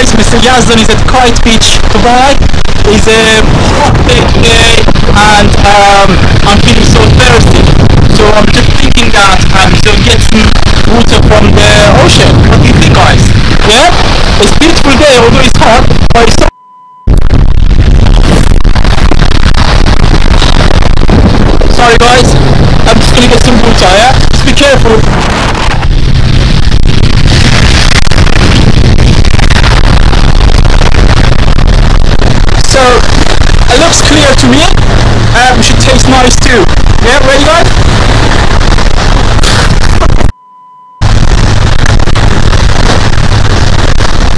guys, Mr. Yazdan is at Kite Beach, Dubai. It's a hot day today and um, I'm feeling so thirsty. So I'm just thinking that I'm still get some water from the ocean. What do you think guys? Yeah? It's a beautiful day, although it's hot, but it's so Sorry guys, I'm just gonna get some water, yeah? Just be careful. Looks clear to me. Um, should taste nice too. Yeah, ready guys?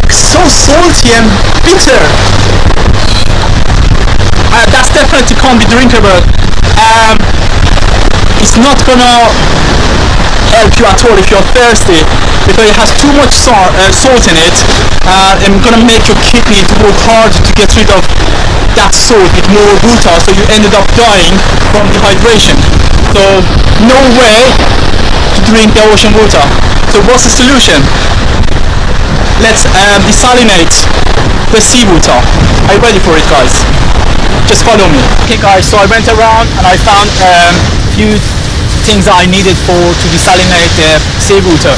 So salty and bitter. Uh, that's definitely can't be drinkable. Um, it's not gonna help you at all if you're thirsty because it has too much salt, uh, salt in it uh, gonna make your kidney to work hard to get rid of that salt with more water so you ended up dying from dehydration. So no way to drink the ocean water. So what's the solution? Let's um, desalinate the seawater. Are you ready for it guys? Just follow me. Okay guys so I went around and I found um, few things that I needed for to desalinate the seawater.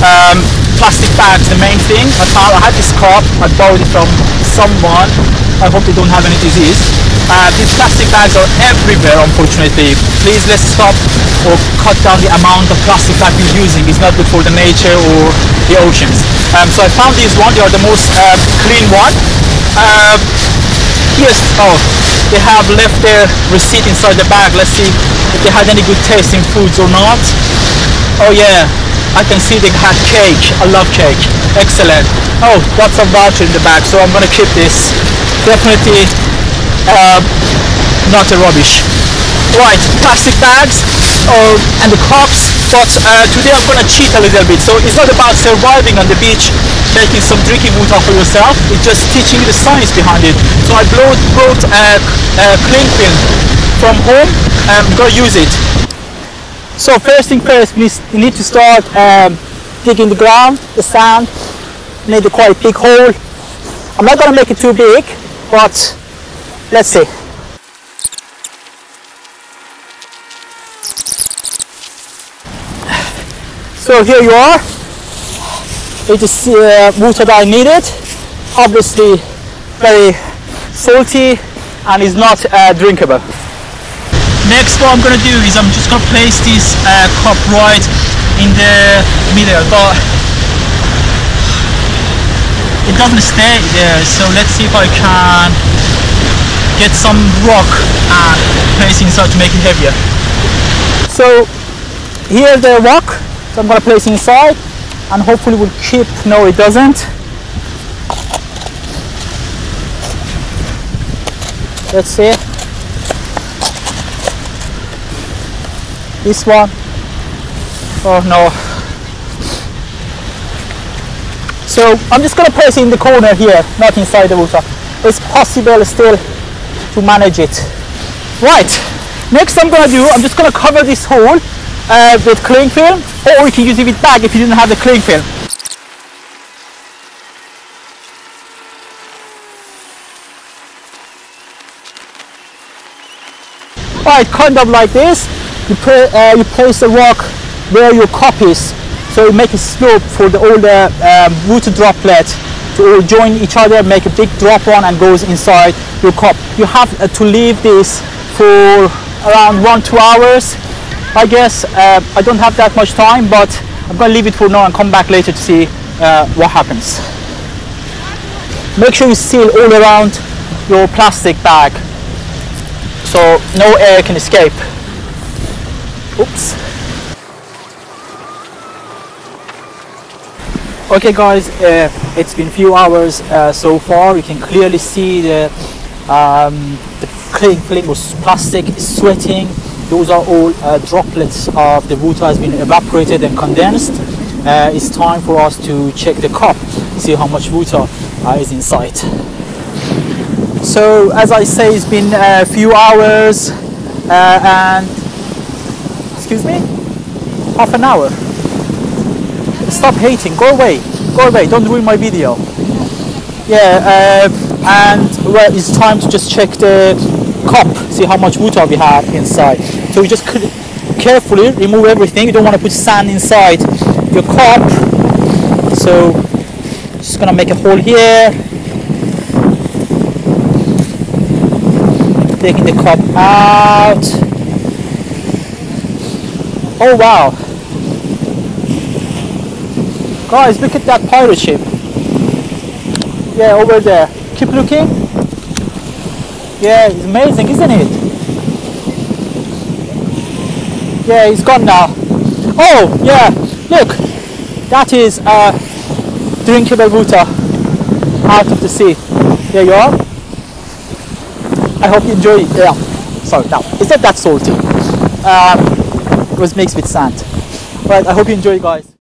Um, plastic bags, the main thing. I found I had this cup. I borrowed it from someone. I hope they don't have any disease. Uh, these plastic bags are everywhere, unfortunately. Please let's stop or cut down the amount of plastic that we're using. It's not good for the nature or the oceans. Um, so I found these one. They are the most um, clean one. Um, yes. Oh, they have left their receipt inside the bag. Let's see if they had any good tasting foods or not. Oh yeah, I can see they had cake. I love cake. Excellent. Oh, lots of voucher in the bag, so I'm gonna keep this. Definitely uh, not a rubbish. Right, plastic bags oh, and the cups. But uh, today I'm gonna cheat a little bit. So it's not about surviving on the beach, making some drinking water for yourself. It's just teaching you the science behind it. So I brought, brought a, a cling film from home. and go use it. So first thing first, we need to start um, digging the ground, the sand. Made a quite big hole. I'm not gonna make it too big, but let's see. So here you are. It is uh, water that I needed. Obviously very salty and is not uh, drinkable. Next what I'm gonna do is I'm just gonna place this uh, cup right in the middle but it doesn't stay there so let's see if I can get some rock and place inside to make it heavier. So here's the rock so I'm gonna place inside and hopefully will keep no it doesn't. Let's see. This one. Oh no. So I'm just gonna place it in the corner here not inside the water. It's possible still to manage it. Right. Next I'm gonna do I'm just gonna cover this hole uh, with cling film or you can use it with bag if you didn't have the cling film Alright, kind of like this. You, put, uh, you place the rock where your cup is, so you make a slope for the, all the um, water droplet to all join each other, make a big drop on and goes inside your cup. You have uh, to leave this for around one, two hours. I guess uh, I don't have that much time, but I'm gonna leave it for now and come back later to see uh, what happens. Make sure you seal all around your plastic bag so no air can escape. Oops. Okay guys, uh, it's been a few hours uh, so far. You can clearly see the, um, the cling was plastic is sweating. Those are all uh, droplets of the water has been evaporated and condensed. Uh, it's time for us to check the cup, see how much water uh, is inside. So as I say, it's been a few hours uh, and excuse me, half an hour. Stop hating. Go away. Go away. Don't ruin my video. Yeah, uh, and well, it's time to just check the cup, see how much water we have inside. So we just carefully remove everything. You don't want to put sand inside your cup. So just gonna make a hole here. Taking the cup out. Oh wow. Guys, look at that pirate ship. Yeah, over there. Keep looking. Yeah, it's amazing, isn't it? Yeah, he's gone now. Oh, yeah, look. That is uh, drinkable water out of the sea. There you are. I hope you enjoy it. Yeah, sorry, now, it's not that salty. Um, it was mixed with sand. Right, I hope you enjoy, it guys.